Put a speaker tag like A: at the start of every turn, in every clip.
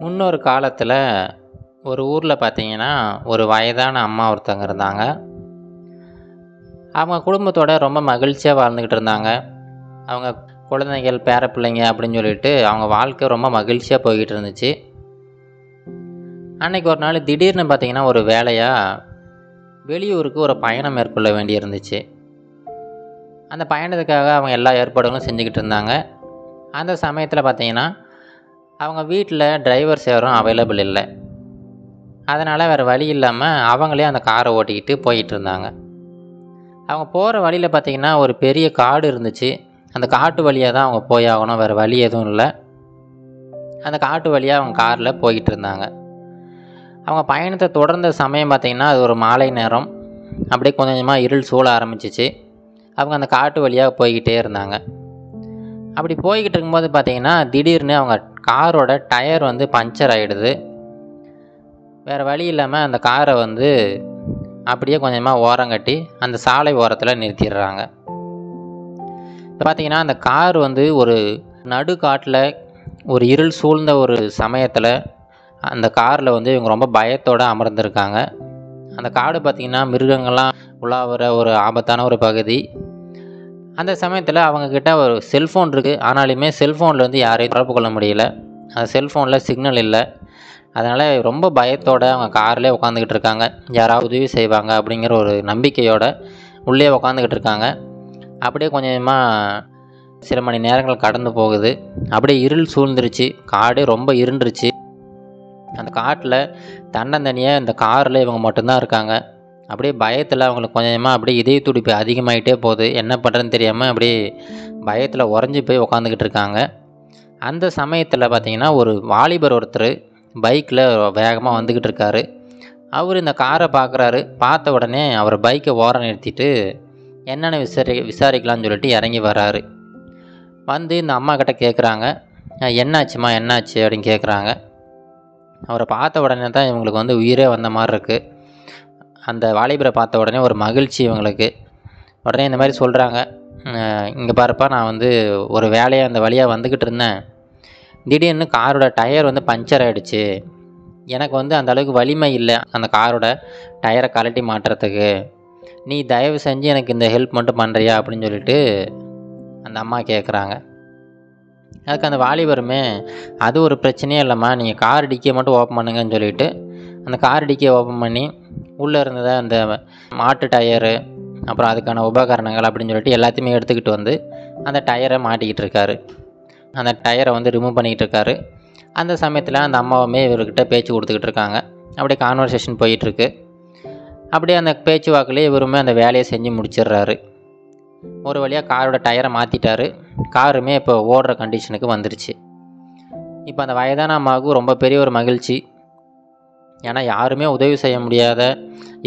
A: முன்னொரு காலத்தில் ஒரு ஊரில் பார்த்தீங்கன்னா ஒரு வயதான அம்மா ஒருத்தங்க இருந்தாங்க. அவங்க குடும்பத்தோட ரொம்ப மகிழ்ச்சியாக வாழ்ந்துக்கிட்டு இருந்தாங்க. அவங்க குழந்தைகள் பேர பிள்ளைங்க அப்படின்னு சொல்லிட்டு அவங்க வாழ்க்கை ரொம்ப மகிழ்ச்சியாக போய்கிட்டு இருந்துச்சு. அன்றைக்கி ஒரு நாள் திடீர்னு பார்த்திங்கன்னா ஒரு வேலையாக வெளியூருக்கு ஒரு பயணம் மேற்கொள்ள வேண்டி இருந்துச்சு. அந்த பயணத்துக்காக அவங்க எல்லா ஏற்பாடுகளும் செஞ்சுக்கிட்டு இருந்தாங்க. அந்த சமயத்தில் பார்த்திங்கன்னா அவங்க வீட்டில் டிரைவர்ஸ் யாரும் அவைலபிள் இல்லை. அதனால் வேறு வழி இல்லாமல் அவங்களே அந்த காரை ஓட்டிக்கிட்டு போயிட்டு இருந்தாங்க. அவங்க போகிற வழியில் பார்த்தீங்கன்னா ஒரு பெரிய காடு இருந்துச்சு. அந்த காட்டு வழியாக தான் அவங்க போய் ஆகணும். வேறு வழி எதுவும் இல்லை. அந்த காட்டு வழியாக அவங்க காரில் போய்கிட்டு இருந்தாங்க. அவங்க பயணத்தை தொடர்ந்த சமயம் பார்த்திங்கன்னா அது ஒரு மாலை நேரம். அப்படியே கொஞ்சம் கொஞ்சமாக இருள் சூழ ஆரம்பிச்சிச்சு. அவங்க அந்த காட்டு வழியாக போய்கிட்டே இருந்தாங்க. அப்படி போய்கிட்டு இருக்கும்போது பார்த்தீங்கன்னா திடீர்னு அவங்க காரோட டயர் வந்து பஞ்சர் ஆகிடுது வேறு வழி இல்லாமல் அந்த காரை வந்து அப்படியே கொஞ்சமாக ஓரங்கட்டி அந்த சாலை ஓரத்தில் நிறுத்திடுறாங்க. இப்போ பார்த்தீங்கன்னா அந்த கார் வந்து ஒரு நடு காட்டில் ஒரு இருள் சூழ்ந்த ஒரு சமயத்தில் அந்த காரில் வந்து இவங்க ரொம்ப பயத்தோடு அமர்ந்திருக்காங்க. அந்த காடு பார்த்திங்கன்னா மிருகங்கள்லாம் உலாவுற ஒரு ஆபத்தான ஒரு பகுதி. அந்த சமயத்தில் அவங்கக்கிட்ட ஒரு செல்ஃபோன் இருக்குது ஆனாலுமே செல்ஃபோனில் வந்து யாரையும் தொடர்பு கொள்ள முடியல. அந்த செல்ஃபோனில் சிக்னல் இல்லை. அதனால் ரொம்ப பயத்தோடு அவங்க கார்லேயே உட்காந்துக்கிட்டு இருக்காங்க. யாராவது உதவி செய்வாங்க அப்படிங்கிற ஒரு நம்பிக்கையோடு உள்ளே உட்காந்துக்கிட்டு இருக்காங்க. அப்படியே கொஞ்சமாக சில மணி நேரங்கள் கடந்து போகுது. அப்படியே இருள் சூழ்ந்துருச்சு. காடு ரொம்ப இருண்டுருச்சு. அந்த காட்டில் தன்னந்தனியாக இந்த காரில் இவங்க மட்டும்தான் இருக்காங்க. அப்படியே பயத்தில் அவங்களுக்கு கொஞ்சம் கொஞ்சமாக அப்படியே இதய துடிப்பு அதிகமாகிட்டே போகுது. என்ன பண்ணுறதுன்னு தெரியாமல் அப்படியே பயத்தில் உறைஞ்சி போய் உக்காந்துக்கிட்டு இருக்காங்க. அந்த சமயத்தில் பார்த்தீங்கன்னா ஒரு வாலிபர் ஒருத்தர் பைக்கில் வேகமாக வந்துக்கிட்டு இருக்காரு. அவர் இந்த காரை பார்க்குறாரு பார்த்த உடனே அவர் பைக்கை ஓரம் நிறுத்திட்டு என்னென்ன விசாரி விசாரிக்கலாம்னு சொல்லிட்டு இறங்கி வராரு. வந்து இந்த அம்மா கிட்ட கேட்குறாங்க என்னாச்சுமா என்னாச்சு? அப்படின்னு கேட்குறாங்க அவரை பார்த்த உடனே தான் இவங்களுக்கு வந்து உயிரே வந்த மாதிரி இருக்குது அந்த வாலிபரை பார்த்த உடனே ஒரு மகிழ்ச்சி இவங்களுக்கு. உடனே இந்த மாதிரி சொல்கிறாங்க இங்கே பாருப்பா நான் வந்து ஒரு வேலையாக அந்த வழியாக வந்துக்கிட்டு இருந்தேன். திடீர்னு காரோட டயர் வந்து பஞ்சர் ஆகிடுச்சு எனக்கு வந்து அந்த அளவுக்கு வலிமை இல்லை அந்த காரோட டயரை கழட்டி மாட்டுறதுக்கு. நீ தயவு செஞ்சு எனக்கு இந்த ஹெல்ப் மட்டும் பண்ணுறியா அப்படின்னு சொல்லிட்டு அந்த அம்மா கேட்குறாங்க அதுக்கு அந்த வாலிபருமே அது ஒரு பிரச்சனையே இல்லைம்மா நீங்கள் கார் டிக்கியை மட்டும் ஓப்பன் பண்ணுங்கன்னு சொல்லிட்டு அந்த கார் டிக்கியை ஓப்பன் பண்ணி உள்ளே இருந்ததை அந்த மாட்டு டயரு அப்புறம் அதுக்கான உபகரணங்கள் அப்படின்னு சொல்லிட்டு எல்லாத்தையுமே எடுத்துக்கிட்டு வந்து அந்த டயரை மாட்டிக்கிட்டு இருக்காரு. அந்த டயரை வந்து ரிமூவ் பண்ணிக்கிட்டு இருக்காரு. அந்த சமயத்தில் அந்த அம்மாவுமே இவர்கிட்ட பேச்சு கொடுத்துக்கிட்டு இருக்காங்க. அப்படியே கான்வர்சேஷன் போயிட்டுருக்கு அப்படியே அந்த பேச்சு வாக்குலேயே இவருமே அந்த வேலையை செஞ்சு முடிச்சிடுறாரு. ஒரு வழியாக காரோட டயரை மாற்றிட்டாரு காருமே இப்போ ஓடுற கண்டிஷனுக்கு வந்துருச்சு. இப்போ அந்த வயதான அம்மாவுக்கு ரொம்ப பெரிய ஒரு மகிழ்ச்சி. ஏன்னா யாருமே உதவி செய்ய முடியாத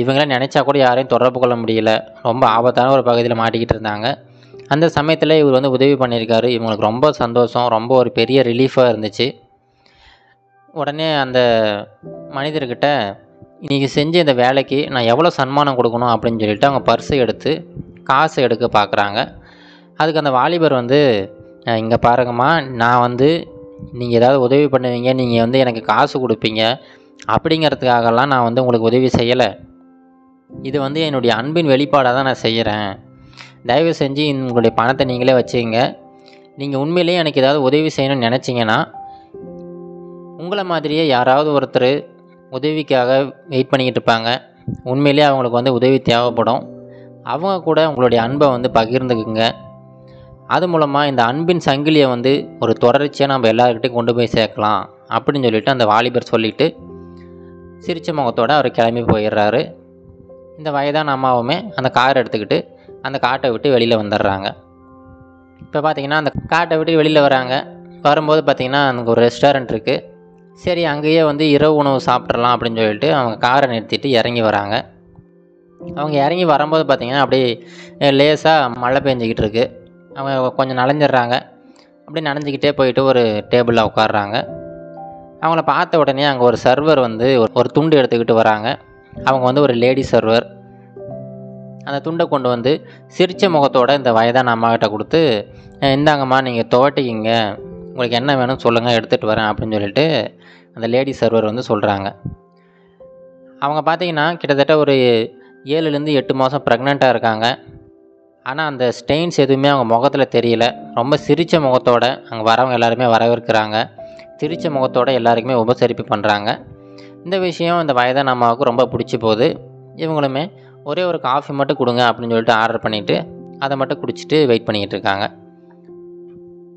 A: இவங்கள நினச்சா கூட யாரையும் தொடர்பு கொள்ள முடியல. ரொம்ப ஆபத்தான ஒரு பகுதியில் மாட்டிக்கிட்டு இருந்தாங்க. அந்த சமயத்தில் இவர் வந்து உதவி பண்ணியிருக்காரு. இவங்களுக்கு ரொம்ப சந்தோஷம். ரொம்ப ஒரு பெரிய ரிலீஃபாக இருந்துச்சு. உடனே அந்த மனிதர்கிட்ட இன்றைக்கி செஞ்ச இந்த வேலைக்கு நான் எவ்வளோ சன்மானம் கொடுக்கணும்? அப்படின்னு சொல்லிட்டு அவங்க பர்ஸை எடுத்து காசு எடுக்க பார்க்குறாங்க அதுக்கு அந்த வாலிபர் வந்து இங்கே பாருங்கம்மா. நான் வந்து நீங்கள் ஏதாவது உதவி பண்ணுவீங்க. நீங்கள் வந்து எனக்கு காசு கொடுப்பீங்க. அப்படிங்கிறதுக்காகலாம் நான் வந்து உங்களுக்கு உதவி செய்யலை. இது வந்து என்னுடைய அன்பின் வெளிப்பாடாக தான் நான் செய்கிறேன். தயவு செஞ்சு உங்களுடைய பணத்தை நீங்களே வச்சுக்கங்க. நீங்கள் உண்மையிலேயே எனக்கு ஏதாவது உதவி செய்யணும்னு நினச்சிங்கன்னா உங்களை மாதிரியே யாராவது ஒருத்தர் உதவிக்காக வெயிட் பண்ணிக்கிட்டு இருப்பாங்க. உண்மையிலேயே அவங்களுக்கு வந்து உதவி தேவைப்படும். அவங்க கூட உங்களுடைய அன்பை வந்து பகிர்ந்துக்குங்க. அது மூலமாக இந்த அன்பின் சங்கிலியை வந்து ஒரு தொடர்ச்சியாக நம்ம எல்லாருக்கிட்டையும் கொண்டு போய் சேர்க்கலாம் அப்படின்னு சொல்லிவிட்டு அந்த வாலிபர் சொல்லிவிட்டு சிரிச்ச முகத்தோடு அவர் கிளம்பி போயிடுறாரு. இந்த வயதான அம்மாவுமே அந்த கார் எடுத்துக்கிட்டு அந்த காட்டை விட்டு வெளியில் வந்துடுறாங்க. இப்போ பார்த்தீங்கன்னா அந்த காட்டை விட்டு வெளியில் வராங்க. வரும்போது பார்த்திங்கன்னா அங்கே ஒரு ரெஸ்டாரண்ட் இருக்குது சரி அங்கேயே வந்து இரவு உணவு சாப்பிட்றலாம் அப்படின்னு சொல்லிட்டு அவங்க காரை நிறுத்திட்டு இறங்கி வராங்க. அவங்க இறங்கி வரும்போது பார்த்திங்கன்னா அப்படியே லேசாக மழை பெஞ்சிக்கிட்டு இருக்குது அவங்க கொஞ்சம் நனைஞ்சிடுறாங்க. அப்படியே நனைஞ்சிக்கிட்டே போயிட்டு ஒரு டேபிளில் உட்காடுறாங்க அவங்கள பார்த்த உடனே அங்கே ஒரு சர்வர் வந்து ஒரு துண்டு எடுத்துக்கிட்டு வராங்க. அவங்க வந்து ஒரு லேடி சர்வர் அந்த துண்டை கொண்டு வந்து சிரித்த முகத்தோட இந்த வயதான அம்மாக்கிட்ட கொடுத்து இந்தாங்கம்மா நீங்கள் துவட்டிக்கிங்க உங்களுக்கு என்ன வேணும் சொல்லுங்கள் எடுத்துகிட்டு வரேன் அப்படின்னு சொல்லிட்டு அந்த லேடி சர்வர் வந்து சொல்கிறாங்க அவங்க பார்த்தீங்கன்னா கிட்டத்தட்ட ஒரு ஏழுலேருந்து எட்டு மாதம் ப்ரெக்னெண்ட்டாக இருக்காங்க. ஆனால் அந்த ஸ்டெயின்ஸ் எதுவுமே அவங்க முகத்தில் தெரியல. ரொம்ப சிரித்த முகத்தோடு அங்கே வரவங்க எல்லாருமே வரவேற்கிறாங்க. சிரித்த முகத்தோட எல்லாருக்குமே உபசரிப்பு பண்ணுறாங்க இந்த விஷயம் இந்த வயதான அம்மாவுக்கு ரொம்ப பிடிச்சி போகுது. இவங்களுமே ஒரே ஒரு காஃபி மட்டும் கொடுங்க அப்படின்னு சொல்லிட்டு ஆர்டர் பண்ணிவிட்டு அதை மட்டும் குடிச்சிட்டு வெயிட் பண்ணிக்கிட்டு இருக்காங்க.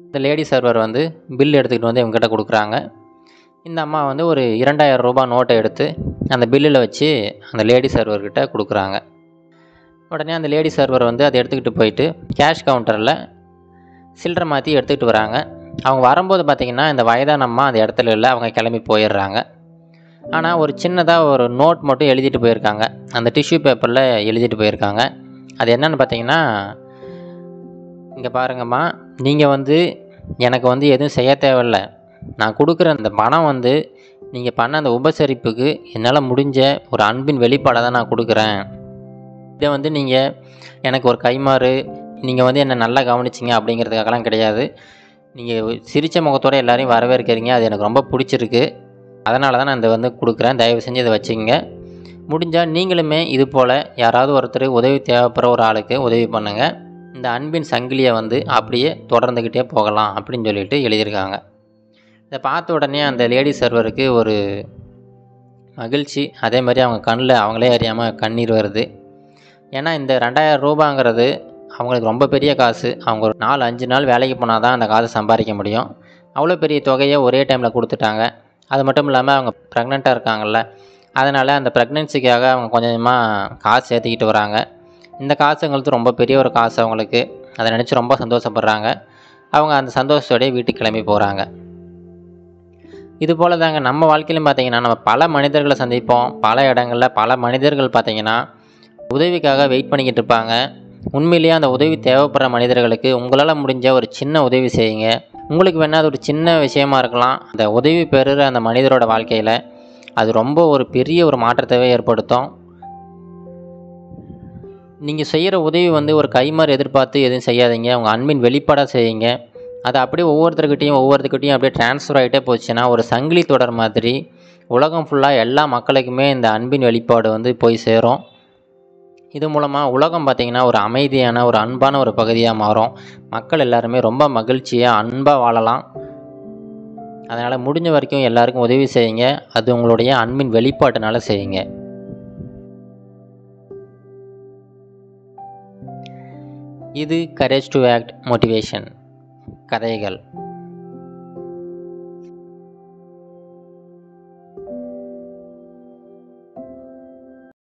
A: இந்த லேடி சர்வர் வந்து பில் எடுத்துக்கிட்டு வந்து இவங்ககிட்ட கொடுக்குறாங்க. இந்த அம்மா வந்து ஒரு இரண்டாயிரம் ரூபாய் நோட்டை எடுத்து அந்த பில்லில் வச்சு அந்த லேடி சர்வர்கிட்ட கொடுக்குறாங்க. உடனே அந்த லேடி சர்வர் வந்து அதை எடுத்துக்கிட்டு போயிட்டு கேஷ் கவுண்டரில் சில்லறை மாற்றி எடுத்துக்கிட்டு வராங்க. அவங்க வரும்போது பார்த்திங்கன்னா இந்த வயதானம்மா அந்த இடத்துல இல்லை. அவங்க கிளம்பி போயிடுறாங்க. ஆனால் ஒரு சின்னதாக ஒரு நோட் மட்டும் எழுதிட்டு போயிருக்காங்க. அந்த டிஷ்யூ பேப்பரில் எழுதிட்டு போயிருக்காங்க. அது என்னென்னு பார்த்தீங்கன்னா இங்கே பாருங்கம்மா. நீங்கள் வந்து எனக்கு வந்து எதுவும் செய்ய தேவையில்ல. நான் கொடுக்குற அந்த பணம் வந்து நீங்கள் பண்ண அந்த உபசரிப்புக்கு என்னால் முடிஞ்ச ஒரு அன்பின் வெளிப்பாடை தான் நான் கொடுக்குறேன். இதை வந்து நீங்கள் எனக்கு ஒரு கைமாறு நீங்கள் வந்து என்னை நல்லா கவனிச்சிங்க அப்படிங்கிறதுக்காகலாம் கிடையாது. நீங்கள் சிரித்த முகத்தோடு எல்லாரையும் வரவேற்கிறீங்க. அது எனக்கு ரொம்ப பிடிச்சிருக்கு. அதனால தான் நான் இதை வந்து கொடுக்குறேன். தயவு செஞ்சு இதை வச்சுக்கோங்க. முடிஞ்சால் நீங்களுமே இது போல் யாராவது ஒருத்தர் உதவி தேவைப்படுற ஒரு ஆளுக்கு உதவி பண்ணுங்கள் இந்த அன்பின் சங்கிலியை வந்து அப்படியே தொடர்ந்துக்கிட்டே போகலாம் அப்படின்னு சொல்லிட்டு எழுதியிருக்காங்க. இதை பார்த்த உடனே அந்த லேடி சர்வருக்கு ஒரு மகிழ்ச்சி. அதே மாதிரி அவங்க கண்ணில் அவங்களே அறியாமல் கண்ணீர் வருது. ஏன்னா இந்த ரெண்டாயிரம் ரூபாங்கிறது அவங்களுக்கு ரொம்ப பெரிய காசு. அவங்க ஒரு நாலு அஞ்சு நாள் வேலைக்கு போனால் தான் அந்த காசை சம்பாதிக்க முடியும். அவ்வளோ பெரிய தொகையை ஒரே டைமில் கொடுத்துட்டாங்க. அது மட்டும் இல்லாமல் அவங்க ப்ரெக்னெண்ட்டாக இருக்காங்கல்ல. அதனால் அந்த ப்ரெக்னென்சிக்காக அவங்க கொஞ்சமாக காசு சேர்த்துக்கிட்டு வராங்க. இந்த காசுங்கிறது ரொம்ப பெரிய ஒரு காசு அவங்களுக்கு. அதை நினச்சி ரொம்ப சந்தோஷப்படுறாங்க. அவங்க அந்த சந்தோஷத்தோடய வீட்டுக்கு கிளம்பி போகிறாங்க இது போல் தாங்க நம்ம வாழ்க்கையிலும் பார்த்தீங்கன்னா நம்ம பல மனிதர்களை சந்திப்போம். பல இடங்களில் பல மனிதர்கள் பார்த்திங்கன்னா உதவிக்காக வெயிட் பண்ணிக்கிட்டு இருப்பாங்க. உண்மையிலேயே அந்த உதவி தேவைப்படுற மனிதர்களுக்கு உங்களால் முடிஞ்ச ஒரு சின்ன உதவி செய்யுங்க. உங்களுக்கு வேணால் அது ஒரு சின்ன விஷயமா இருக்கலாம். அந்த உதவி பெறுகிற அந்த மனிதரோட வாழ்க்கையில் அது ரொம்ப ஒரு பெரிய ஒரு மாற்றத்தைவே ஏற்படுத்தும். நீங்கள் செய்கிற உதவி வந்து ஒரு கைமாறு எதிர்பார்த்து எதுவும் செய்யாதீங்க. உங்கள் அன்பின் வெளிப்பாடாக செய்யுங்க. அது அப்படியே ஒவ்வொருத்தர்கிட்டையும் ஒவ்வொருத்தர்கிட்டையும் அப்படியே ட்ரான்ஸ்ஃபர் ஆகிட்டே போச்சுன்னா ஒரு சங்கிலி தொடர் மாதிரி உலகம் ஃபுல்லாக எல்லா மக்களுக்குமே இந்த அன்பின் வெளிப்பாடு வந்து போய் சேரும். இது மூலமாக உலகம் பார்த்திங்கன்னா ஒரு அமைதியான ஒரு அன்பான ஒரு பகுதியாக மாறும். மக்கள் எல்லாருமே ரொம்ப மகிழ்ச்சியாக அன்பாக வாழலாம். அதனால் முடிஞ்ச வரைக்கும் எல்லாருக்கும் உதவி செய்யுங்க. அது உங்களுடைய அன்பின் வெளிப்பாட்டினால செய்யுங்க. இது கரேஜ் டு ஆக்ட் மோட்டிவேஷன் கதைகள்.